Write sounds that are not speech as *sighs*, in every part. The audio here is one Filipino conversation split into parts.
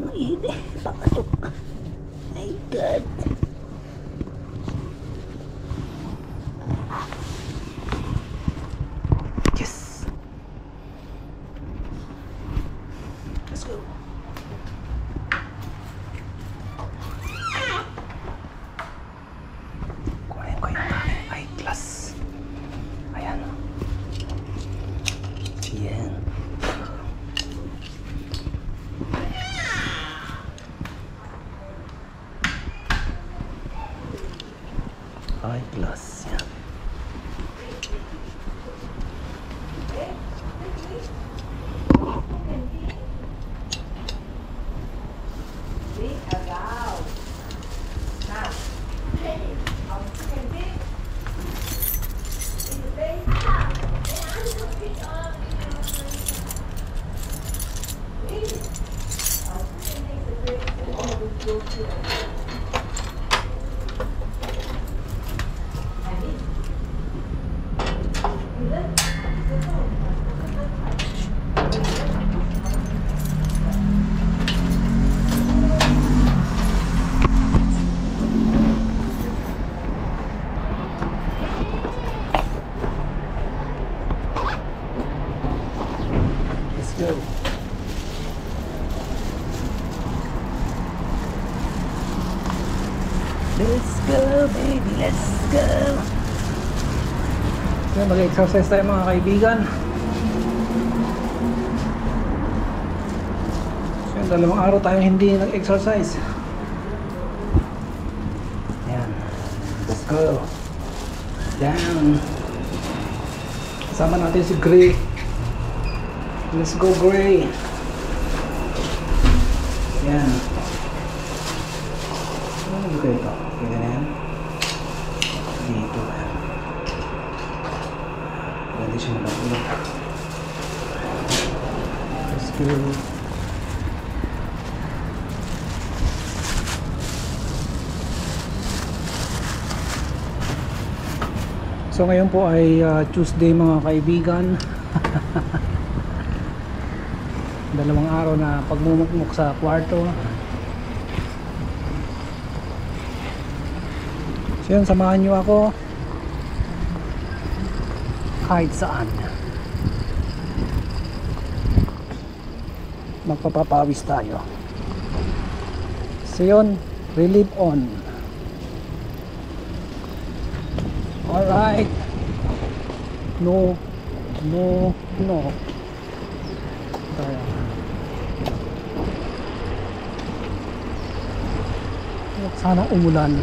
Ay, hindi. Mag-exercise tayo mga kaibigan. So, yan, dalawang araw tayo hindi nag-exercise. Yan. Let's go. Down. Kasama natin si Gray. Let's go, Gray. Yan. Ano dito ito? Pwede na yan? Dito. Pwede siya malapulot. Let's go. So ngayon po ay uh, Tuesday mga kaibigan. *laughs* Dalawang araw na pagmumukmuk sa kwarto. So yun, samahan nyo ako kahit saan. Magpapapawis tayo. So yun, relieve on. Alright. No. No. No. Tayo. Sana umulan.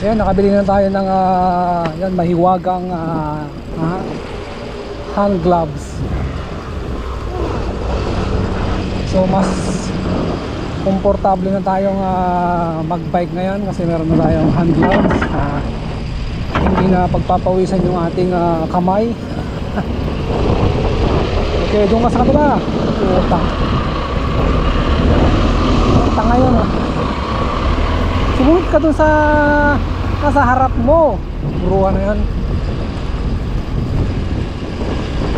So yan, nakabili na tayo ng ah, yan, mahiwagang ah, ah, hand gloves. So mas komportable na tayong ah, mag-bike ngayon kasi meron na tayong hand gloves. Ah, hindi na pagpapawisan yung ating ah, kamay. *laughs* okay, doon ka sa kabila. Puta. Tanga yun ah. Sumunod ka dun sa nasa harap mo. Buruan na yan.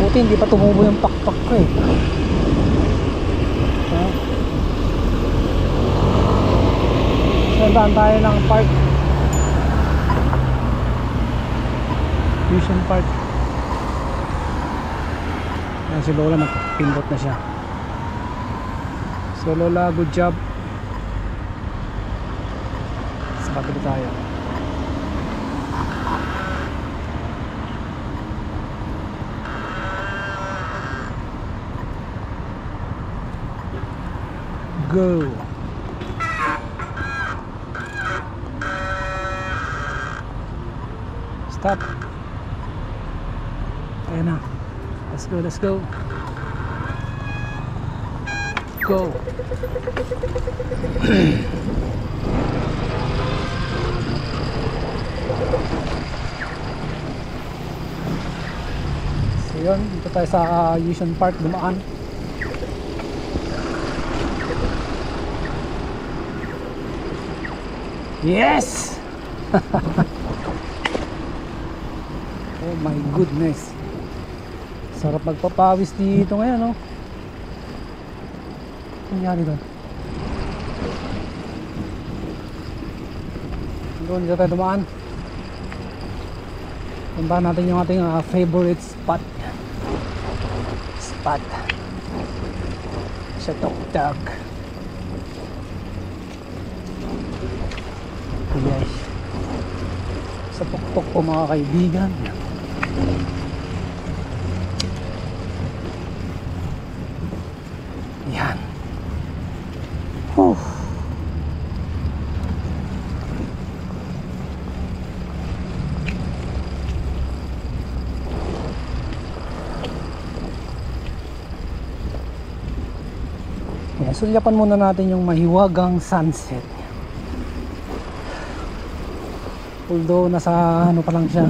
Buti hindi pa tumubo yung pakpak ko eh. Ha? Sandaan tayo ng park. Fusion Park. Yan si Lola nagpindot na siya. So Lola, good job. Sa kabili tayo. Go. Stop. Ayan na. Let's go, let's go. Go. *clears throat* So yun, dito tayo sa uh, Yusion Park dumaan. Yes! oh my goodness. Sarap magpapawis dito ngayon, no? Nangyari doon? Doon dito tayo dumaan. Puntahan natin yung ating ah, favorite spot. Spot. Sa Toktag. Yes. Sa tuktok po mga kaibigan. Yan. Whew. Yan, sulyapan muna natin yung mahiwagang sunset. Although nasa ano pa lang siya.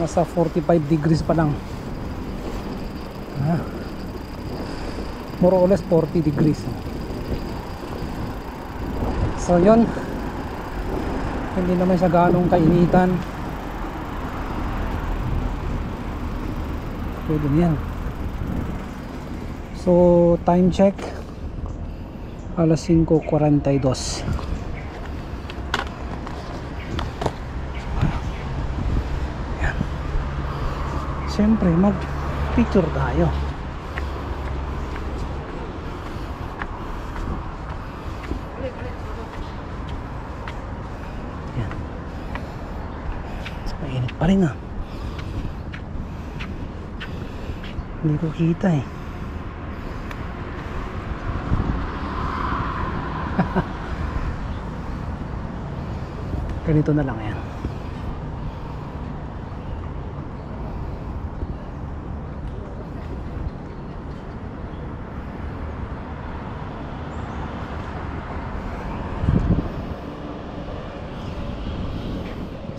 Nasa 45 degrees pa lang. Ah, more or less 40 degrees. So yun. Hindi naman siya ganong kainitan. Pwede na yan. So time check. Alas 5.42 siyempre mag picture tayo. Yan. Mainit pa rin ah. Hindi ko kita eh. *laughs* Ganito na lang yan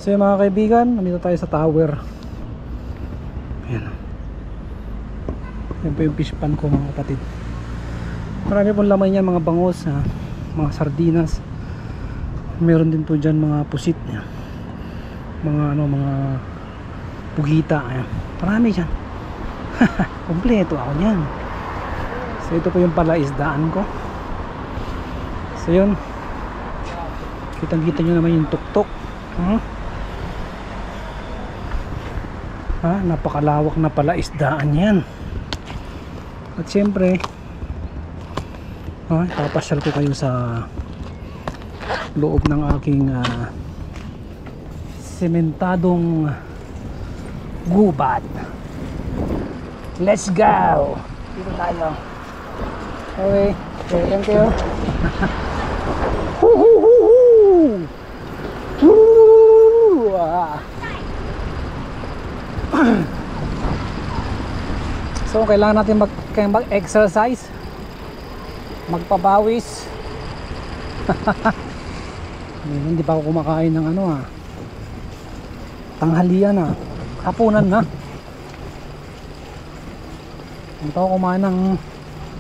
So yun, mga kaibigan, nandito tayo sa tower. Ayan. Yan po yung fish pan ko mga kapatid. Marami pong laman yan, mga bangos, ha? mga sardinas. Meron din po dyan mga pusit. Yan. Mga ano, mga pugita. Ayan. Marami dyan. *laughs* Kompleto ako niyan. So ito po yung palaisdaan ko. So yun. Kitang kita nyo naman yung tuktok. Hmm? Ha, napakalawak na pala isdaan yan. At syempre ha, papasyal ko kayo sa loob ng aking ah, sementadong gubat. Let's go! Dito tayo. Okay. Okay thank you *laughs* Woo-hoo-hoo-hoo! Woo! Ah. So kailangan natin mag kaya mag-exercise. Magpabawis. *laughs* Ngayon, hindi pa ako kumakain ng ano ah. Tanghalian ah. Hapunan na. Hindi pa ako kumain ng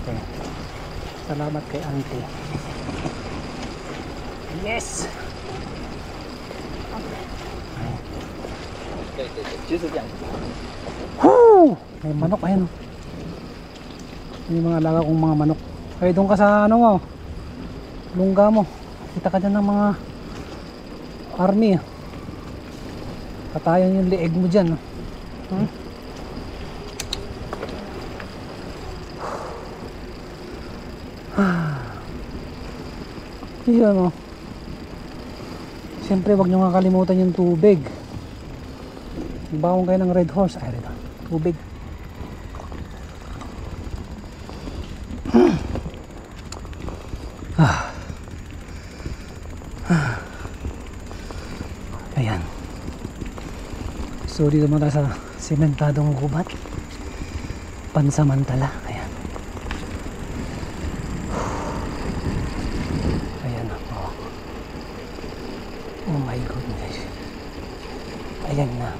okay. Salamat kay auntie. Yes! 就是这样。 Woo! May manok, ayan. oh. May mga alaga kong mga manok. Kaya doon ka sa ano mo, lungga mo. Kita ka dyan ng mga army. ah. Katayan yung leeg mo dyan. ah. Hmm? *sighs* Yan o. Siyempre, wag nyo nga kalimutan yung tubig. Bawang kayo ng red horse. Ay, red horse. Tubig. Ah. *sighs* Ah. Ayan. So, dito muna sa sementadong gubat. Pansamantala. Ayan. Ayan. Oh. Oh my goodness. Ayan na.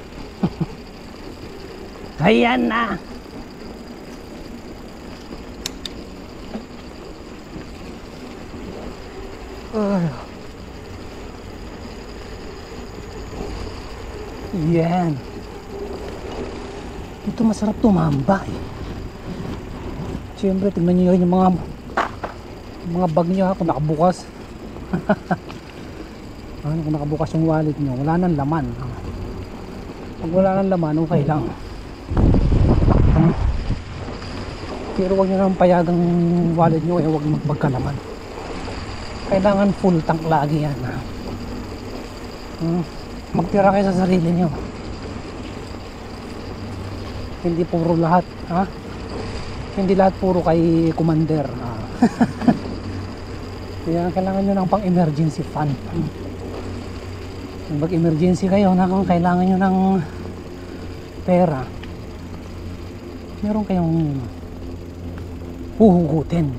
Ayan na. Ay. Yan. Ito masarap tumamba eh. Siyempre, tignan nyo yun yung mga mga bag nyo ha, kung nakabukas. *laughs* ano, kung nakabukas yung wallet nyo, wala nang laman. Pag wala nang laman, okay lang. Hmm? Pero wag nyo payagang wallet nyo, eh, wag magpagkalaman. Kailangan full tank lagi yan. Ha? Hmm? Magtira kayo sa sarili nyo. Hindi puro lahat. Ha? Hindi lahat puro kay commander. Ha? *laughs* Kaya kailangan nyo ng pang emergency fund. Kung mag-emergency kayo na kung kailangan nyo ng pera, meron kayong huhugutin.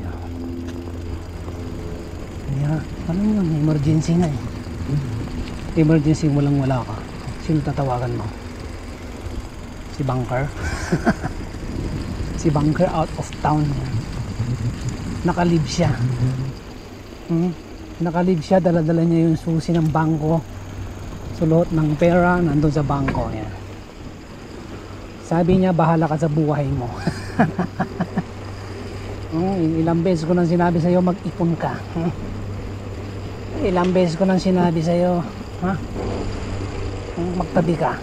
Kaya, ano yun, emergency na eh. emergency walang wala ka. Sino tatawagan mo? Si banker? *laughs* Si banker out of town. Nakalib siya. Hmm? nakalib siya dala-dala niya yung susi ng bangko. Sulot ng pera nandun sa bangko yan sabi niya bahala ka sa buhay mo *laughs* hmm, ilang beses ko nang sinabi sa'yo mag-ipon ka hmm? *laughs* ilang beses ko nang sinabi sa'yo ha? Magtabi ka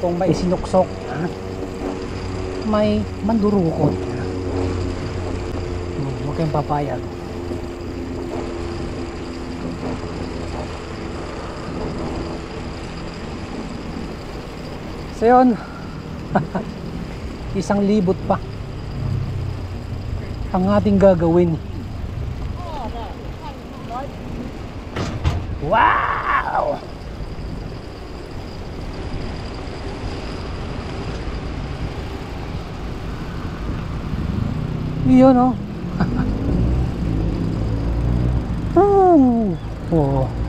kung may sinuksok ha? may mandurukot hmm, huwag kayong papayag so yun *laughs* isang libot pa ang ating gagawin. Wow! Yun oh. *laughs* Oh oh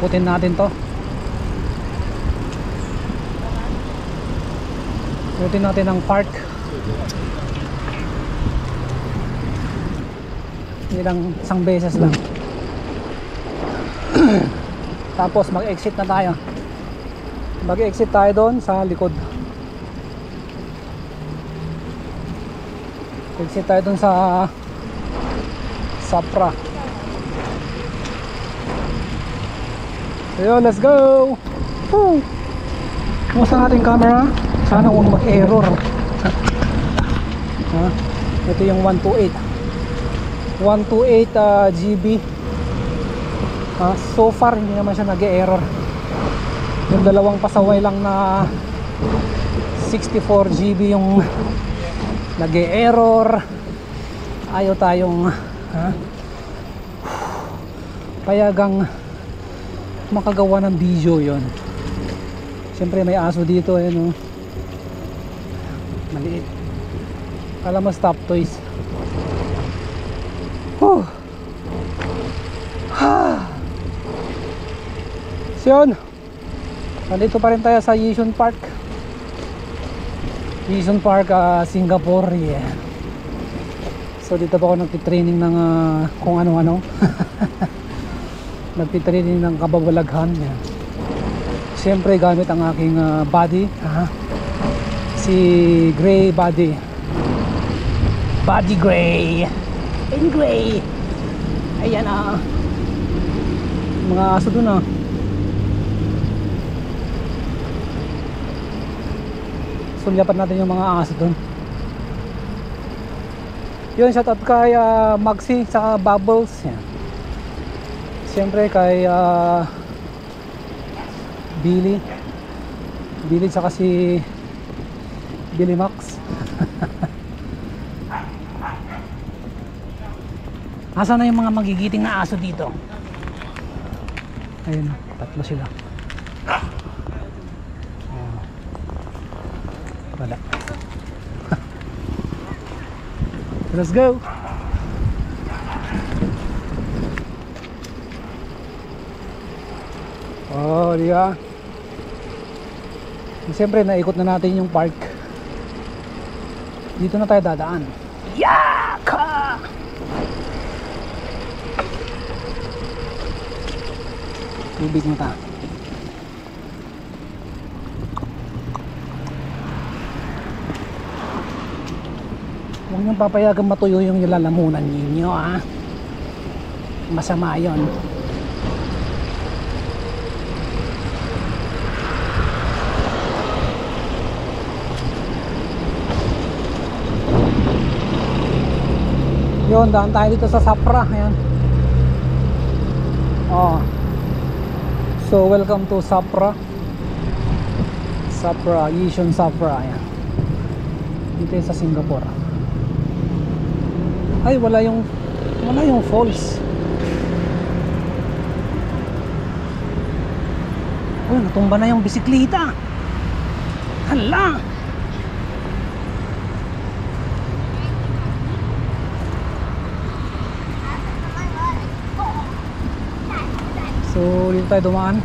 Ikutin natin to. Ikutin natin ang park. Ilang isang beses lang. *clears throat* Tapos mag-exit na tayo. Mag-exit tayo doon sa likod. Exit tayo doon sa Sapra. So yun, let's go! Woo! Kumusta ang ating camera? Sana huwag mag-error. ha? Ito yung 128. 128 uh, GB. Ha? So far, hindi naman siya nag-error. Yung dalawang pasaway lang na 64 GB yung nag-error. Ayaw tayong ha? payagang makagawa ng video yon siyempre may aso dito eh no? Maliit. Kala mo stop toys. Whew. Ha. so yun. Nandito pa rin tayo sa Yishun Park. Yishun Park uh, Singapore yeah. so dito pa ako nagtitraining ng uh, kung ano-ano *laughs* nagtitraining ng kababalaghan yan. Siyempre gamit ang aking uh, body. Ha? si gray body. Body gray. In gray. Ayan ah. Mga aso dun ah. Sulyapan natin yung mga aso dun. Yun shoutout kay uh, Maxi saka Bubbles. Yan Siyempre kay uh, Billy Billy tsaka si Billy Max *laughs* Asa na yung mga magigiting na aso dito? Ayun, tatlo sila oh. Wala *laughs* Let's go! Oh, di ba? Siyempre, naikot na natin yung park. Dito na tayo dadaan. Yaka! Tubig na ta. Huwag niyong papayagan matuyo yung nilalamunan ninyo, ah. Masama yon. Yun daan tayo dito sa Sapra ayan. Oh. So welcome to Sapra Sapra Yishun Sapra ayan. Dito sa Singapore. Ay wala yung wala yung falls. Uy, natumba na yung bisikleta. Hala! Dito tayo dumaan.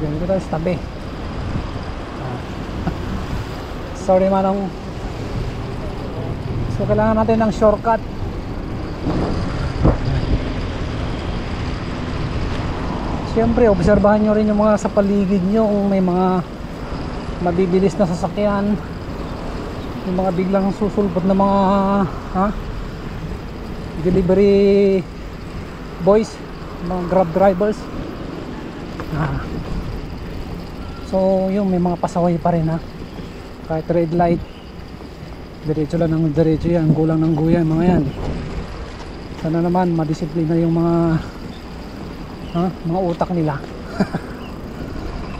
Yan, dito tayo sa tabi. Ah. *laughs* Sorry manong. So, kailangan natin ng shortcut. Siyempre, obserbahan nyo rin yung mga sa paligid nyo kung may mga mabibilis na sasakyan yung mga biglang susulpot na mga ha? delivery boys mga grab drivers. Ah. so yung may mga pasaway pa rin ha. Kahit red light diretso lang ng diretso yan gulang ng guyan mga yan. Sana naman madisiplina yung mga ha, mga utak nila.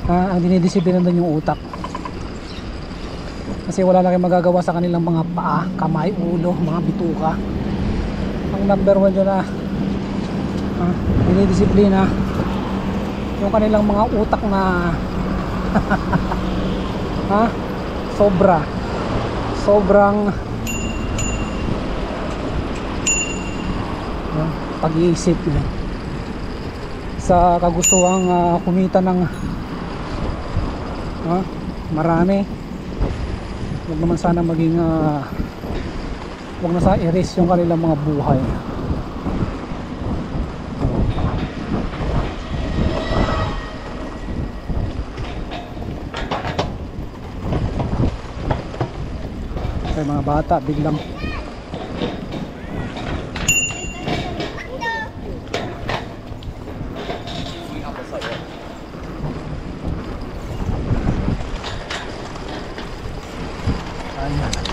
Ha, *laughs* ang dinidisiplina doon yung utak. Kasi wala kayong magagawa sa kanilang mga paa, kamay, ulo, mga bituka. Ang number one dyan na ha, dinidisiplina. Yung kanilang mga utak na *laughs* ha, sobra. Sobrang ha, pag-iisip nila sa kagustuhang uh, kumita ng ha, marami wag naman sana maging uh, wag na sa erase yung kanilang mga buhay mga bata biglang Ayan.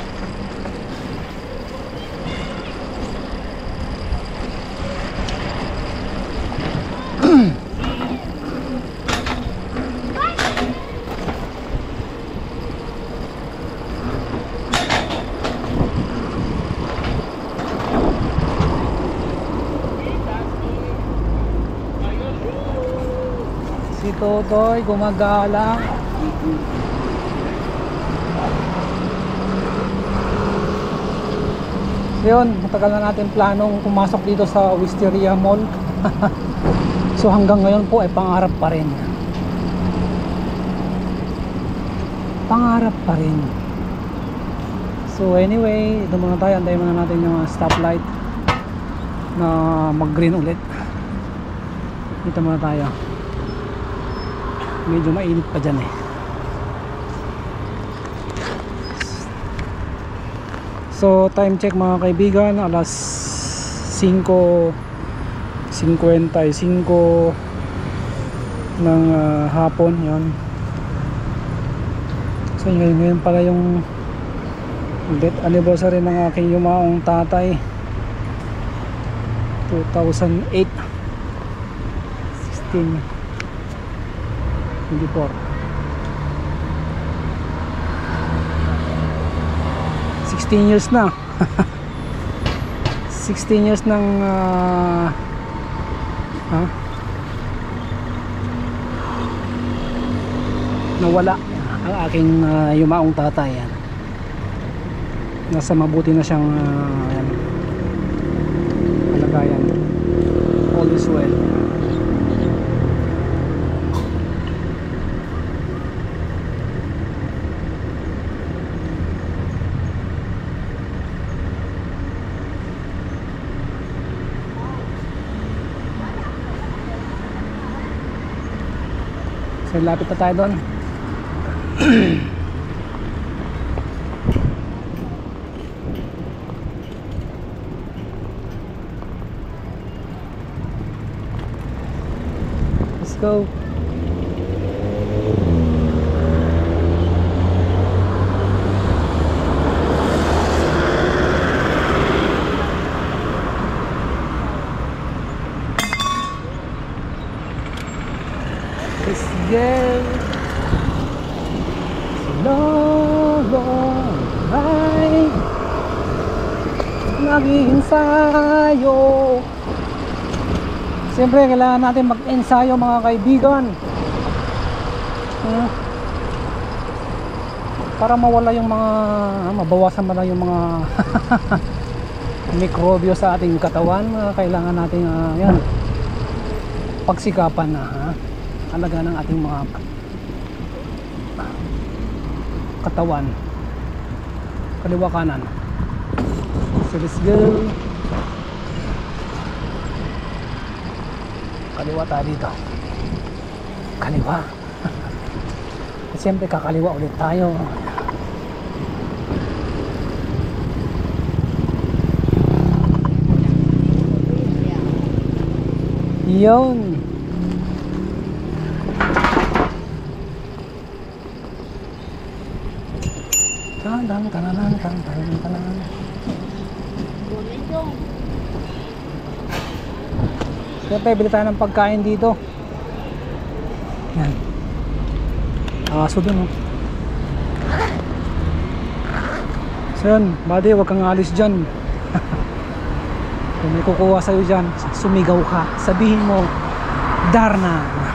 Si Totoy gumagala. Yun, matagal na natin planong pumasok dito sa Wisteria Mall. *laughs* so hanggang ngayon po ay pangarap pa rin. Pangarap pa rin. So anyway, ito muna tayo. Antayin muna natin yung uh, stoplight na mag-green ulit. Dito muna tayo. Medyo mainit pa dyan eh. So time check mga kaibigan alas 5.55 ng uh, hapon yon. So ngayon, ngayon pala yung death anniversary ng aking yumaong tatay 2008 16 24 16 years na. *laughs* 16 years ng uh, ha? nawala ang aking uh, yumaong tatay yan. nasa mabuti na siyang uh, yan, all is well So lapit na tayo doon. Let's go. Let's go. Long, long ride. Naging sayo. So Siyempre, kailangan natin mag-ensayo mga kaibigan. Hmm. Para mawala yung mga, mabawasan man lang yung mga *laughs* mikrobyo sa ating katawan. ah, kailangan natin, ah, yan, pagsikapan na, ha? Alaga ng ating mga katawan. Kaliwa kanan. So let's go. Kaliwa tayo dito. Kaliwa. *laughs* At siyempre kakaliwa ulit tayo. Yun. Tan tan tan tan tan tan tan. Siyempre, bili tayo ng pagkain dito. Yan. Aso dun, oh. So yun, buddy, huwag kang alis dyan. *laughs* Kung may kukuha sa'yo dyan, sumigaw ka. Sabihin mo, Darna.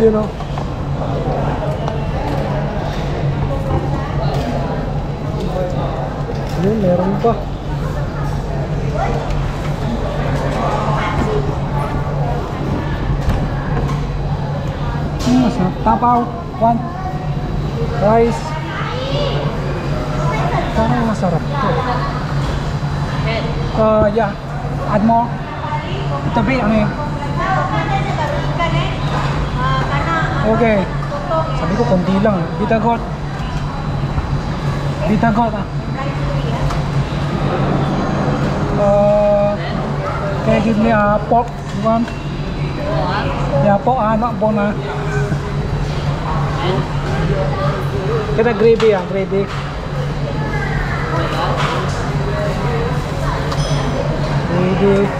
Yun o. Yun, meron pa. Hmm, masarap. Tapaw. One. Rice. Parang masarap to. Uh, yeah. Add more. Ito ba ano yun? Okay. Sabi ko konti lang. Bitagot. Bitagot ah. Uh, can you give me a pork? không? nhà Yeah, pork ah, not bone ah. Kita gravy ah, gravy. Gravy.